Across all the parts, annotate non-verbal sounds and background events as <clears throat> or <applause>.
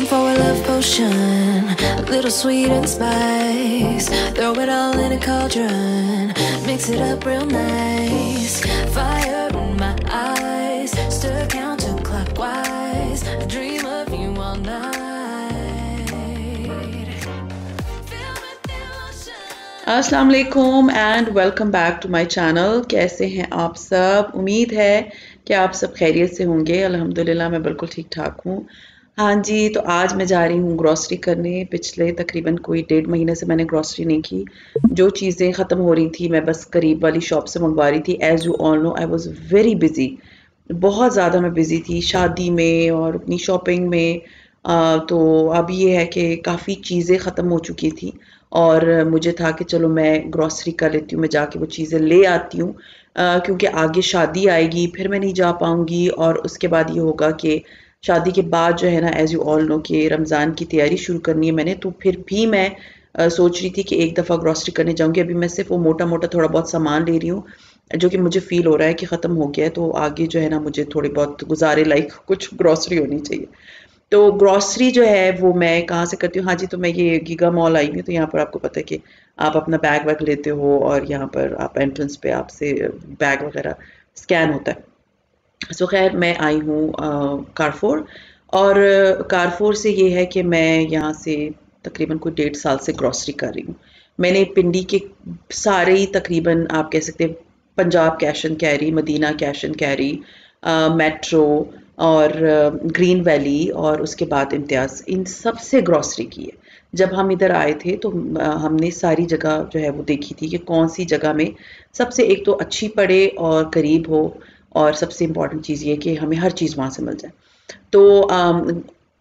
Time for a love potion, a little sweet and spice. Throw it all in a cauldron, mix it up real nice. Fire in my eyes, stir counterclockwise. I dream of you all night. अस्सलाम वालेकुम and welcome back to my channel कैसे हैं आप सब उम्मीद है कि आप सब खैरियत से होंगे अल्हम्दुलिल्लाह मैं बिल्कुल ठीक ठाक हूँ हाँ जी तो आज मैं जा रही हूँ ग्रॉसरी करने। पिछले तकरीबन कोई डेढ़ महीने से मैंने ग्रॉसरी नहीं की। जो चीज़ें ख़त्म हो रही थी मैं बस करीब वाली शॉप से मंगवा रही थी। As you all know I was very busy बहुत ज़्यादा मैं बिज़ी थी शादी में और अपनी शॉपिंग में। आ, तो अब ये है कि काफ़ी चीज़ें ख़त्म हो चुकी थी और मुझे था कि चलो मैं ग्रॉसरी कर लेती हूँ मैं जाके वो चीज़ें ले आती हूँ। क्योंकि आगे शादी आएगी फिर मैं नहीं जा पाऊँगी और उसके बाद ये होगा कि शादी के बाद जो है ना एज़ यू ऑल नो कि रमज़ान की तैयारी शुरू करनी है मैंने तो फिर भी मैं आ, सोच रही थी कि एक दफ़ा ग्रॉसरी करने जाऊँगी। अभी मैं सिर्फ़ वो मोटा मोटा थोड़ा बहुत सामान ले रही हूँ जो कि मुझे फील हो रहा है कि ख़त्म हो गया है तो आगे जो है ना मुझे थोड़ी बहुत गुजारे लाइक <laughs> कुछ ग्रॉसरी होनी चाहिए। तो ग्रॉसरी जो है वो मैं कहाँ से करती हूँ? हाँ जी तो मैं ये गीगा मॉल आई हूँ तो यहाँ पर आपको पता है कि आप अपना बैग वैग लेते हो और यहाँ पर आप एंट्रेंस पे आपसे बैग वगैरह स्कैन होता है। सो खैर मैं आई हूँ कारफोर और कारफोर से ये है कि मैं यहाँ से तकरीबन कोई डेढ़ साल से ग्रॉसरी कर रही हूँ। मैंने पिंडी के सारे ही तकरीबन आप कह सकते हैं, Punjab Cash and Carry, Madina Cash and Carry Metro और ग्रीन वैली और उसके बाद इम्तियाज़, इन सबसे ग्रॉसरी की है। जब हम इधर आए थे तो हमने सारी जगह जो है वो देखी थी कि कौन सी जगह में सबसे एक तो अच्छी पड़े और करीब हो और सबसे इंपॉर्टेंट चीज़ ये कि हमें हर चीज़ वहाँ से मिल जाए। तो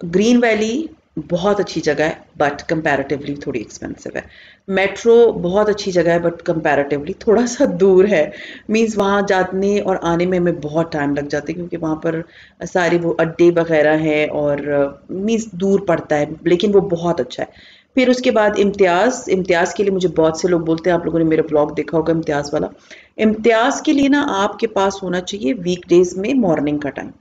ग्रीन वैली बहुत अच्छी जगह है बट कंपैरेटिवली थोड़ी एक्सपेंसिव है। मेट्रो बहुत अच्छी जगह है बट कंपैरेटिवली थोड़ा सा दूर है। मींस वहाँ जाने और आने में हमें बहुत टाइम लग जाता है, क्योंकि वहाँ पर सारे वो अड्डे वगैरह हैं और मींस दूर पड़ता है, लेकिन वो बहुत अच्छा है। फिर उसके बाद इम्तियाज़ इम्तियाज़ के लिए मुझे बहुत से लोग बोलते हैं, आप लोगों ने मेरा ब्लॉग देखा होगा इम्तियाज़ वाला। इम्तियाज़ के लिए ना आपके पास होना चाहिए वीकडेज में मॉर्निंग का टाइम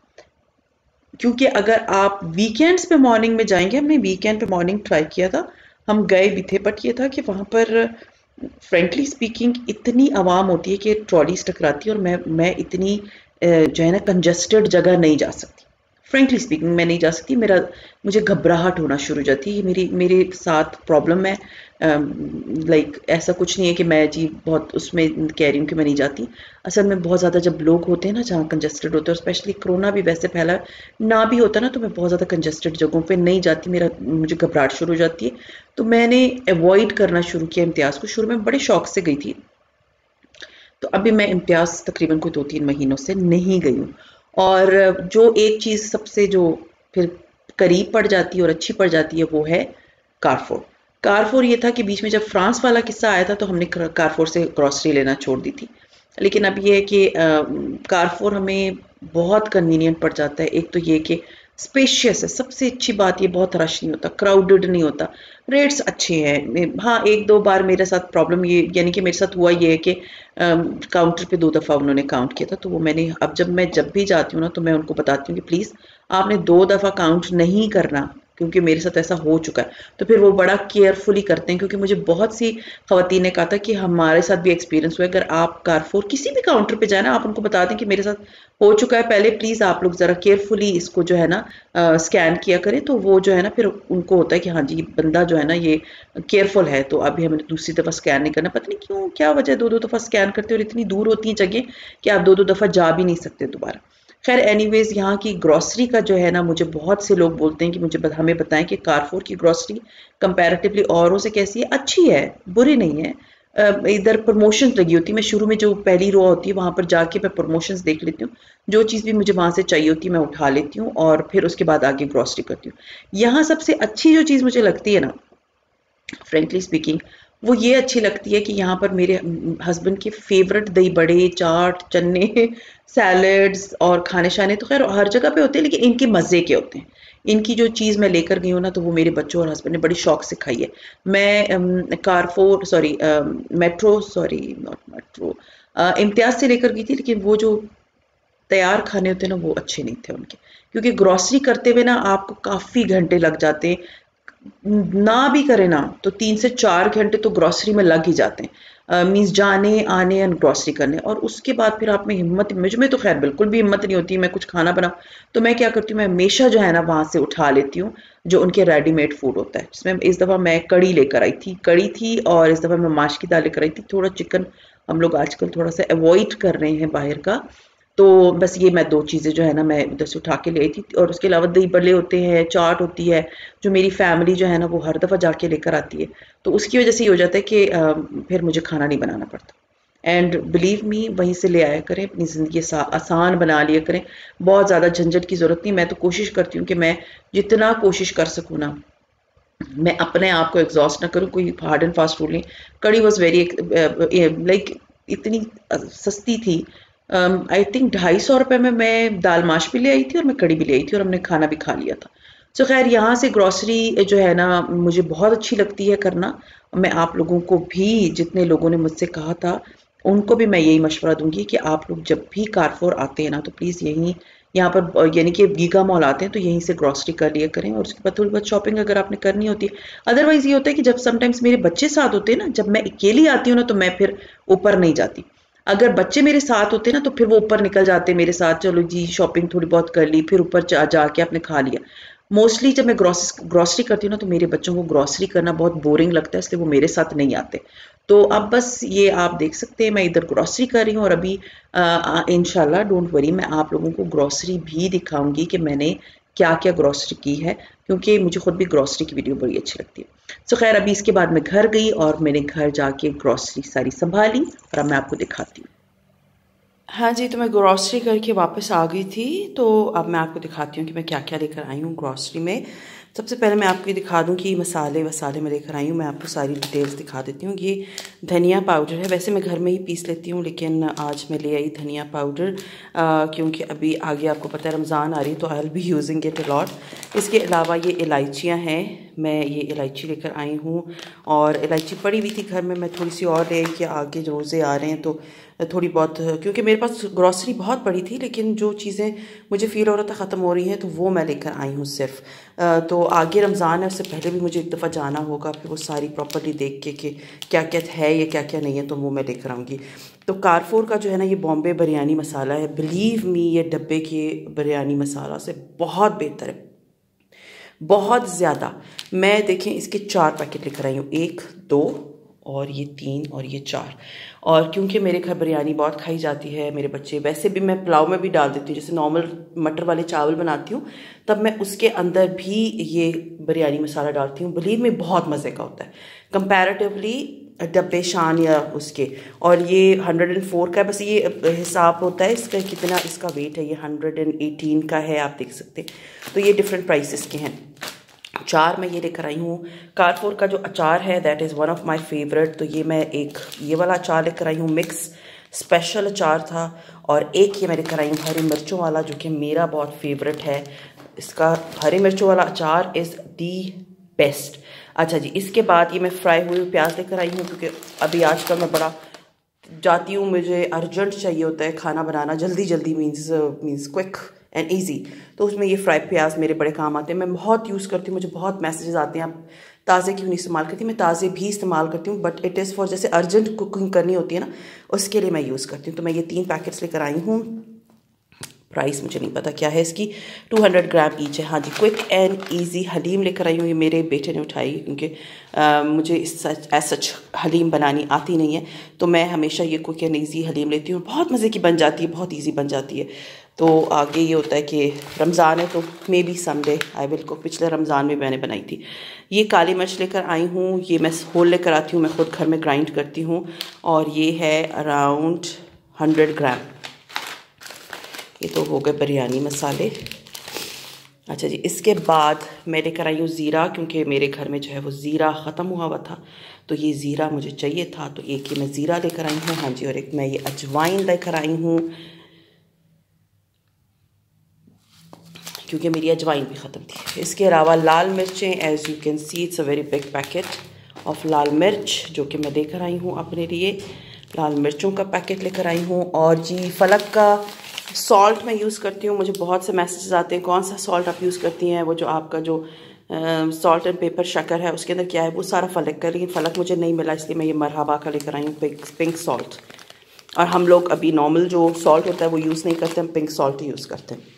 क्योंकि अगर आप वीकेंड्स पे मॉर्निंग में जाएँगे, हमने वीकेंड पे मॉर्निंग ट्राई किया था, हम गए भी थे बट ये था कि वहाँ पर फ्रेंकली स्पीकिंग इतनी आवाम होती है कि ट्रॉलीज टकराती है और मैं मैं इतनी जो है ना कंजस्टेड जगह नहीं जा सकती। फ्रेंकली स्पीकिंग मैं नहीं जा सकती। मेरा, मुझे घबराहट होना शुरू हो जाती है। मेरी, मेरे साथ प्रॉब्लम है। लाइक ऐसा कुछ नहीं है कि मैं जी बहुत उसमें कह रही हूँ कि मैं नहीं जाती। असल में बहुत ज़्यादा जब लोग होते हैं ना, जहाँ कंजस्टेड होते हैं स्पेशली कोरोना भी वैसे फैला, ना भी होता ना तो मैं बहुत ज़्यादा कंजस्टेड जगहों पे नहीं जाती। मेरा, मुझे घबराहट शुरू हो जाती है। तो मैंने अवॉइड करना शुरू किया इम्तियाज़ को। शुरू में बड़े शौक से गई थी। तो अभी मैं इम्तियाज़ तकरीबन कोई दो तीन महीनों से नहीं गई हूँ। और जो एक चीज़ सबसे जो फिर करीब पड़ जाती है और अच्छी पड़ जाती है वो है कारफोर कारफोर ये था कि बीच में जब फ्रांस वाला किस्सा आया था तो हमने कारफोर से ग्रॉसरी लेना छोड़ दी थी। लेकिन अब ये है कि कारफोर हमें बहुत कन्वीनियंट पड़ जाता है। एक तो ये कि स्पेशियस है, सबसे अच्छी बात ये, बहुत रश नहीं होता क्राउडेड नहीं होता। रेट्स अच्छे हैं हाँ एक दो बार मेरे साथ प्रॉब्लम ये, यानी कि मेरे साथ हुआ ये है कि काउंटर पे दो दफ़ा उन्होंने काउंट किया था तो वो मैंने, अब जब मैं, जब भी जाती हूँ ना तो मैं उनको बताती हूँ कि प्लीज़ आपने दो दफ़ा काउंट नहीं करना। क्योंकि मेरे साथ ऐसा हो चुका है। तो फिर वो बड़ा केयरफुली करते हैं, क्योंकि मुझे बहुत सी खवतिन ने कहा था कि हमारे साथ भी एक्सपीरियंस हुआ है। अगर आप कारफोर किसी भी काउंटर पे जाए ना आप उनको बता दें कि मेरे साथ हो चुका है। पहले प्लीज़ आप लोग ज़रा केयरफुली इसको जो है ना स्कैन किया करें। तो वो जो है ना, फिर उनको होता है कि हाँ जी, बंदा जो है ना, ये केयरफुल है। तो अभी हमें दूसरी दफ़ा स्कैन नहीं करना। पता नहीं क्यों, क्या वजह दो दो दफ़ा स्कैन करते और इतनी दूर होती हैं जगह कि आप दो दो दफ़ा जा भी नहीं सकते दोबारा। खैर एनीवेज यहाँ की ग्रॉसरी का जो है ना, मुझे बहुत से लोग बोलते हैं कि मुझे हमें बताएँ कि कारफोर की ग्रॉसरी कंपैरेटिवली औरों से कैसी है? अच्छी है, बुरी नहीं है। इधर प्रमोशन लगी होती है। मैं शुरू में जो पहली रो होती है, वहाँ पर जाके मैं प्रमोशंस देख लेती हूँ। जो चीज़ भी मुझे वहाँ से चाहिए होती है, मैं उठा लेती हूँ और फिर उसके बाद आगे ग्रॉसरी करती हूँ। यहाँ सबसे अच्छी जो चीज़ मुझे लगती है ना फ्रेंकली स्पीकिंग वो ये अच्छी लगती है कि यहाँ पर मेरे हस्बैंड के फेवरेट दही बड़े, चाट, चने सैलड्स और खाने शाने तो खैर हर जगह पे होते हैं, लेकिन इनके मज़े के होते हैं। इनकी जो चीज़ मैं लेकर गई हूँ ना तो वो मेरे बच्चों और हस्बैंड ने बड़ी शौक से खाई है। मैं Carrefour sorry Metro sorry not Metro Imtiaz से लेकर गई थी, लेकिन वो जो तैयार खाने होते हैं ना, वो अच्छे नहीं थे उनके। क्योंकि ग्रॉसरी करते हुए ना, आपको काफ़ी घंटे लग जाते हैं। ना भी करे ना तो तीन से चार घंटे तो ग्रॉसरी में लग ही जाते हैं। मीन्स जाने, आने एंड ग्रॉसरी करने। और उसके बाद फिर आप में हिम्मत, मुझमें तो खैर बिल्कुल भी हिम्मत नहीं होती, मैं कुछ खाना बनाऊँ। तो मैं क्या करती हूँ, मैं हमेशा जो है ना वहाँ से उठा लेती हूँ, जो उनके रेडीमेड फ़ूड होता है। जिसमें इस दफ़ा मैं कड़ी लेकर आई थी कड़ी थी और इस दफ़ा मैं माश की दाल लेकर आई थी। थोड़ा चिकन हम लोग आजकल थोड़ा सा अवॉइड कर रहे हैं बाहर का। तो बस ये मैं दो चीज़ें जो है ना मैं उधर से उठा के ले आई थी और उसके अलावा दही बड़े होते हैं, चाट होती है, जो मेरी फैमिली जो है ना वो हर दफ़ा जाके लेकर आती है। तो उसकी वजह से ये हो जाता है कि फिर मुझे खाना नहीं बनाना पड़ता। एंड बिलीव मी वहीं से ले आया करें, अपनी ज़िंदगी आसान बना लिया करें। बहुत ज़्यादा झंझट की ज़रूरत नहीं, मैं तो कोशिश करती हूँ कि मैं जितना कोशिश कर सकूँ ना, मैं अपने आप को एग्जॉस्ट ना करूँ, कोई हार्ड एंड फास्ट रूल नहीं। कड़ी वॉज़ वेरी लाइक इतनी सस्ती थी आई थिंक ढाई सौ रुपये में मैं दाल माश भी ले आई थी और मैं कड़ी भी ले आई थी और हमने खाना भी खा लिया था। सो खैर, यहाँ से ग्रॉसरी जो है ना, मुझे बहुत अच्छी लगती है करना। मैं आप लोगों को भी, जितने लोगों ने मुझसे कहा था, उनको भी मैं यही मशवरा दूँगी कि आप लोग जब भी कारफोर आते हैं ना तो प्लीज़ यहीं, यहाँ पर यानी कि गीगा मॉल आते हैं तो यहीं से ग्रॉसरी कर लिया करें और उसके बाद थोड़ी बहुत शॉपिंग अगर आपने करनी होती है। अदरवाइज़ ये होता है कि जब समटाइम्स मेरे बच्चे साथ होते हैं ना, जब मैं अकेली आती हूँ ना तो मैं फिर ऊपर नहीं जाती। अगर बच्चे मेरे साथ होते ना तो फिर वो ऊपर निकल जाते मेरे साथ, चलो जी शॉपिंग थोड़ी बहुत कर ली, फिर ऊपर जा, जाके आपने खा लिया। मोस्टली जब मैं ग्रॉस ग्रॉसरी करती हूँ ना तो मेरे बच्चों को ग्रॉसरी करना बहुत बोरिंग लगता है, इसलिए वो मेरे साथ नहीं आते। तो अब बस ये आप देख सकते हैं, मैं इधर ग्रॉसरी कर रही हूँ और अभी इनशाला डोंट वरी मैं आप लोगों को ग्रॉसरी भी दिखाऊँगी कि मैंने क्या क्या ग्रॉसरी की है। क्योंकि मुझे खुद भी ग्रॉसरी की वीडियो बड़ी अच्छी लगती है। सो खैर, अभी इसके बाद मैं घर गई और मैंने घर जाके ग्रॉसरी सारी संभाली और अब मैं आपको दिखाती हूँ। हाँ जी तो मैं ग्रॉसरी करके वापस आ गई थी तो अब मैं आपको दिखाती हूँ कि मैं क्या क्या लेकर आई हूँ ग्रॉसरी में। सबसे पहले मैं आपको ये दिखा दूँ कि मसाले वसाले मैं लेकर आई हूँ। मैं आपको सारी डिटेल्स दिखा देती हूँ ये धनिया पाउडर है। वैसे मैं घर में ही पीस लेती हूँ, लेकिन आज मैं ले आई धनिया पाउडर क्योंकि अभी आगे आपको पता है रमज़ान आ रही है तो I'll be using it a lot इसके अलावा ये इलायचियाँ हैं, मैं ये इलायची लेकर आई हूँ और इलायची पड़ी हुई थी घर में, मैं थोड़ी सी और ले कि आगे रोज़े आ रहे हैं तो थोड़ी बहुत, क्योंकि मेरे पास ग्रॉसरी बहुत पड़ी थी, लेकिन जो चीज़ें मुझे फ़ील हो रहा था ख़त्म हो रही हैं तो वो मैं लेकर आई हूँ सिर्फ़। तो आगे रमज़ान है, उससे पहले भी मुझे एक दफ़ा जाना होगा, फिर वो सारी प्रॉपर्टी देख के कि क्या क्या है या क्या क्या नहीं है तो वो मैं लेकर आऊँगी। तो कारफोर का जो है ना, ये बॉम्बे बिरयानी मसाला है। बिलीव मी ये डब्बे के बिरयानी मसाला से बहुत बेहतर है। बहुत ज़्यादा। मैं देखें, इसके चार पैकेट लिख रही हूँ। एक, दो और ये तीन और ये चार। और क्योंकि मेरे घर बिरयानी बहुत खाई जाती है, मेरे बच्चे, वैसे भी मैं पुलाव में भी डाल देती हूँ। जैसे नॉर्मल मटर वाले चावल बनाती हूँ, तब मैं उसके अंदर भी ये बिरयानी मसाला डालती हूँ। बिलीव में बहुत मज़े का होता है। कंपैरेटिवली डब्बे शान या उसके। और ये हंड्रेड एंड फोर का, बस ये हिसाब होता है इसका कितना इसका वेट है, ये हंड्रेड एंड एटीन का है, आप देख सकते हैं। तो ये डिफरेंट प्राइसेस के हैं। अचार मैं ये लेकर आई हूँ। कारफोर का जो अचार है that is one of my favourite तो ये मैं एक, ये वाला अचार लेकर आई हूँ मिक्स स्पेशल अचार था। और एक ये मैं लेकर आई हूँ, हरी मिर्चों वाला, जो कि मेरा बहुत फेवरेट है। इसका हरी मिर्चों वाला अचार इज़ दी बेस्ट अच्छा जी, इसके बाद ये मैं फ्राई हुई प्याज लेकर आई हूँ, क्योंकि अभी आजकल मैं बड़ा जाती हूँ, मुझे अर्जेंट चाहिए होता है खाना बनाना, जल्दी जल्दी means means quick and easy तो उसमें ये फ्राई प्याज मेरे बड़े काम आते हैं। मैं बहुत यूज़ करती हूँ, मुझे बहुत मैसेजेस आते हैं। आप ताज़े क्यों नहीं इस्तेमाल करती? मैं ताज़े भी इस्तेमाल करती हूँ बट इट इज़ फॉर जैसे अर्जेंट कुकिंग करनी होती है ना, उसके लिए मैं यूज़ करती हूँ। तो मैं ये तीन पैकेट्स लेकर आई हूँ। प्राइस मुझे नहीं पता क्या है इसकी। 200 ग्राम ईच है। हाँ जी क्विक एंड इजी हलीम लेकर आई हूँ। ये मेरे बेटे ने उठाई क्योंकि मुझे इस सच एज सच हलीम बनानी आती नहीं है। तो मैं हमेशा ये क्विक एंड ईजी हलीम लेती हूँ। बहुत मज़े की बन जाती है, बहुत ईजी बन जाती है। तो आगे ये होता है कि रमज़ान है तो maybe Sunday I will को पिछले रमज़ान में मैंने बनाई थी। ये काली मिर्च लेकर आई हूँ। ये मैं होल लेकर आती हूँ। मैं ख़ुद घर में ग्राइंड करती हूँ। और ये है अराउंड हंड्रेड ग्राम ये तो हो गए बिरयानी मसाले। अच्छा जी, इसके बाद मैं लेकर आई हूँ ज़ीरा, क्योंकि मेरे घर में जो है वो ज़ीरा ख़त्म हुआ हुआ था तो ये ज़ीरा मुझे चाहिए था तो एक ये मैं ज़ीरा लेकर आई हूँ हाँ जी, और एक मैं ये अजवाइन लेकर आई हूँ। क्योंकि मेरी अजवाइन भी ख़त्म थी। इसके अलावा लाल मिर्चें as you can see it's a very big packet of लाल मिर्च, जो कि मैं लेकर आई हूँ अपने लिए। लाल मिर्चों का पैकेट लेकर आई हूँ, और जी, फलक का सॉल्ट मैं यूज़ करती हूँ, मुझे बहुत से मैसेजेस आते हैं, कौन सा सॉल्ट आप यूज़ करती हैं, वो जो आपका जो सॉल्ट एंड पेपर शक्कर है, उसके अंदर क्या है, वो सारा फलक कर लेकिन फलक मुझे नहीं मिला, इसलिए मैं ये मरहबा का लेकर आई हूँ पिंक पिंक सॉल्ट और हम लोग अभी नॉर्मल जो सॉल्ट होता है, वो यूज़ नहीं करते, हम पिंक सॉल्ट यूज़ करते हैं।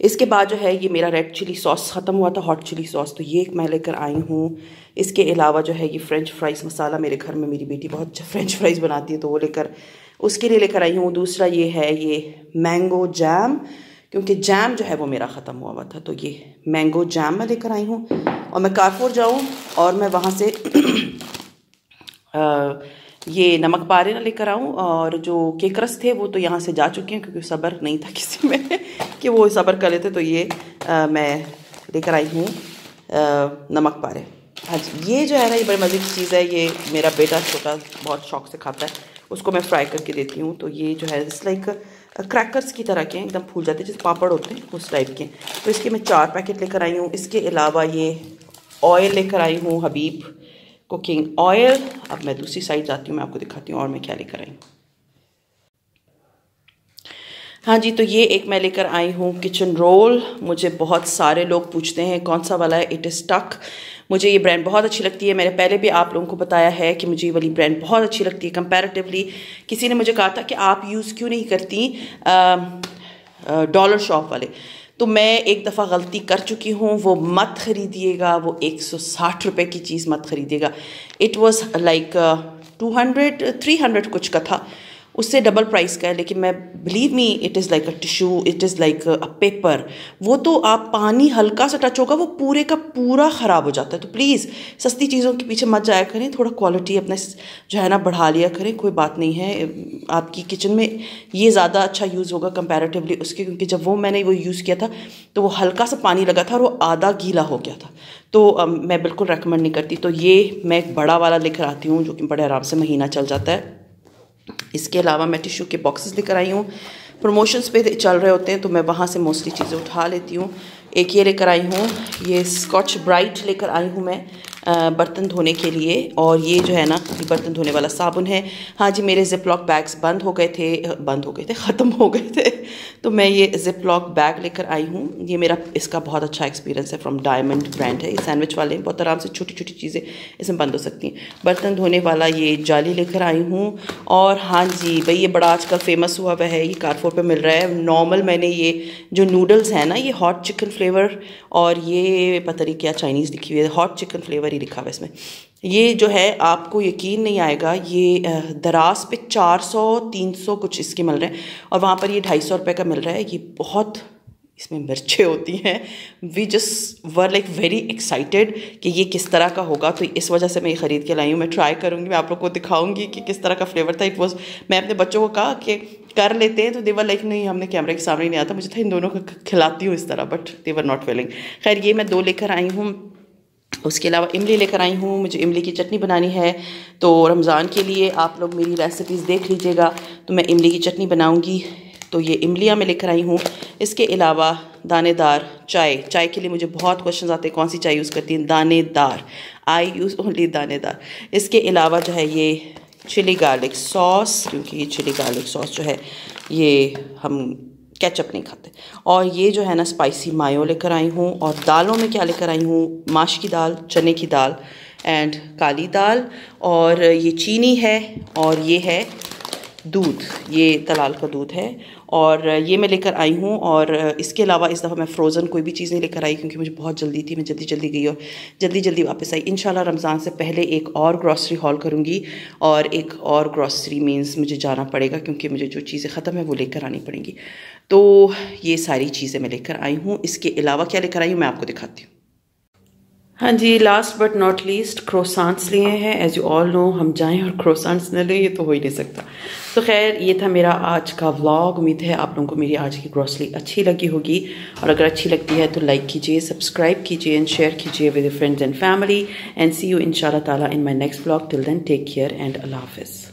इसके बाद जो है ये मेरा रेड चिली सॉस ख़त्म हुआ था हॉट चिली सॉस तो ये मैं लेकर आई हूँ। इसके अलावा जो है ये फ्रेंच फ्राइज़ मसाला मेरे घर में मेरी बेटी बहुत अच्छा फ्रेंच फ्राइज़ बनाती है तो वो लेकर उसके लिए लेकर आई हूँ। दूसरा ये है ये मैंगो जैम क्योंकि जैम जो है वो मेरा ख़त्म हुआ हुआ था। तो ये मैंगो जैम मैं लेकर आई हूँ। और मैं कारफोर जाऊँ और मैं वहाँ से <clears throat> आ, ये नमक पारे ना लेकर आऊँ और जो केकरस थे वो तो यहाँ से जा चुके हैं क्योंकि सब्र नहीं था <laughs> किसी में कि वो सबर कर लेते तो ये आ, मैं लेकर आई हूँ नमक पारे हाँ जी ये जो है ना ये बड़ी मज़े की चीज़ है ये मेरा बेटा छोटा बहुत शौक से खाता है उसको मैं फ्राई करके देती हूँ तो ये जो है इस लाइक क्रैकर्स की तरह के एकदम फूल जाते हैं जैसे पापड़ होते हैं उस टाइप के तो इसके मैं चार पैकेट लेकर आई हूँ इसके अलावा ये ऑयल लेकर आई हूँ हबीब। कुकिंग ऑयल अब मैं दूसरी साइड जाती हूँ, मैं आपको दिखाती हूँ और मैं क्या लेकर आई। हाँ जी तो ये एक मैं लेकर आई हूँ किचन रोल मुझे बहुत सारे लोग पूछते हैं, कौन सा वाला है? इट इज़ टक मुझे ये ब्रांड बहुत अच्छी लगती है। मैंने पहले भी आप लोगों को बताया है कि मुझे ये वाली ब्रांड बहुत अच्छी लगती है कंपैरेटिवली किसी ने मुझे कहा था कि आप यूज़ क्यों नहीं करती डॉलर शॉप वाले? तो मैं एक दफ़ा गलती कर चुकी हूँ, वो मत ख़रीदिएगा, वो एक सौ साठ रुपये की चीज़ मत ख़रीदिएगा। It was like two hundred three hundred कुछ का था। उससे डबल प्राइस का है, लेकिन मैं believe me it is like a tissue it is like a paper वो तो आप पानी हल्का सा टच होगा, वो पूरे का पूरा ख़राब हो जाता है। तो प्लीज़ सस्ती चीज़ों के पीछे मत जाया करें, थोड़ा क्वालिटी अपने जो है ना, बढ़ा लिया करें, कोई बात नहीं है। आपकी किचन में ये ज़्यादा अच्छा यूज़ होगा कंपेरेटिवली उसके, क्योंकि जब वो मैंने वो यूज़ किया था तो वो हल्का सा पानी लगा था और वो आधा गीला हो गया था। तो मैं बिल्कुल रेकमेंड नहीं करती। तो ये मैं एक बड़ा वाला लेकर आती हूँ, जो कि बड़े आराम से महीना चल जाता है। इसके अलावा मैं टिशू के बॉक्सेस लेकर आई हूँ। प्रमोशंस पे चल रहे होते हैं तो मैं वहाँ से मोस्टली चीज़ें उठा लेती हूँ। एक ये लेकर आई हूँ, ये स्कॉच ब्राइट लेकर आई हूँ मैं। बर्तन धोने के लिए और ये जो है ना बर्तन धोने वाला साबुन है। हाँ जी, मेरे जिप लॉक बैग्स बंद हो गए थे बंद हो गए थे, ख़त्म हो गए थे। <laughs> तो मैं ये जिप लॉक बैग लेकर आई हूँ। ये मेरा, इसका बहुत अच्छा एक्सपीरियंस है फ्रॉम डायमंड ब्रांड है। ये सैंडविच वाले बहुत आराम से छोटी छोटी चीज़ें इसमें बंद हो सकती हैं। बर्तन धोने वाला ये जाली लेकर आई हूँ। और हाँ जी, भाई ये बड़ा आजकल फ़ेमस हुआ हुआ है, ये कारफोर पर मिल रहा है। नॉर्मल मैंने ये, जो नूडल्स हैं ना, ये हॉट चिकन फ्लेवर और ये, पता नहीं क्या चाइनीज़ लिखी हुई है हॉट चिकन फ्लेवर ही लिखा हुआ इसमें। ये जो है, आपको यकीन नहीं आएगा, ये दराज पे 400 300 कुछ इसके मिल रहे हैं और वहाँ पर ये ढाई सौ का मिल रहा है। ये बहुत इसमें मिर्चें होती हैं। We just were like very excited कि ये किस तरह का होगा। तो इस वजह से मैं ये ख़रीद के लाई हूँ। मैं ट्राई करूँगी, मैं आप लोग को दिखाऊँगी कि किस तरह का फ्लेवर था। इट वॉज़ मैं अपने बच्चों को कहा कि कर लेते हैं तो देवर लाइक नहीं, हमने कैमरे के सामने नहीं आता मुझे था, इन दोनों को खिलाती हूँ इस तरह बट देवर नॉट फेलिंग खैर, ये मैं दो लेकर आई हूँ। उसके अलावा इमली लेकर आई हूँ, मुझे इमली की चटनी बनानी है तो रमज़ान के लिए आप लोग मेरी रेसिपीज़ देख लीजिएगा तो मैं इमली की चटनी बनाऊँगी। तो ये इमलियाँ मैं लेकर आई हूँ। इसके अलावा दानेदार, चाय चाय के लिए मुझे बहुत क्वेश्चन आते हैं, कौन सी चाय यूज़ करती हैं? दानेदार आई यूज़ ओनली दानेदार। इसके अलावा जो है ये चिली गार्लिक सॉस क्योंकि ये चिली गार्लिक सॉस जो है, ये हम केचप नहीं खाते। और ये जो है ना स्पाइसी मायो लेकर आई हूँ और दालों में क्या लेकर आई हूँ? माश की दाल, चने की दाल एंड काली दाल और ये चीनी है और ये है दूध, ये तलाल का दूध है। और ये मैं लेकर आई हूँ और इसके अलावा इस दफ़ा मैं फ़्रोज़न कोई भी चीज़ नहीं लेकर आई क्योंकि मुझे बहुत जल्दी थी, मैं जल्दी जल्दी गई और जल्दी जल्दी वापस आई। इन रमज़ान से पहले एक और ग्रॉसरी हॉल करूँगी और एक और ग्रॉसरी मीन्स मुझे जाना पड़ेगा क्योंकि मुझे जो चीज़ें ख़त्म है वो लेकर आनी पड़ेंगी। तो ये सारी चीज़ें मैं लेकर आई हूँ। इसके अलावा क्या लेकर आई हूँ मैं आपको दिखाती हूँ। हाँ जी last but not least croissants लिए हैं. एज यू ऑल नो हम जाएँ और क्रोसांस न लें, ये तो हो ही नहीं सकता। तो खैर, ये था मेरा आज का व्लॉग उम्मीद है आप लोगों को मेरी आज की ग्रॉसरी अच्छी लगी होगी। और अगर अच्छी लगती है तो लाइक कीजिए सब्सक्राइब कीजिए एंड शेयर कीजिए with friends and family and see you in ताला in my next blog till then take care and अल्लाह हाफिज़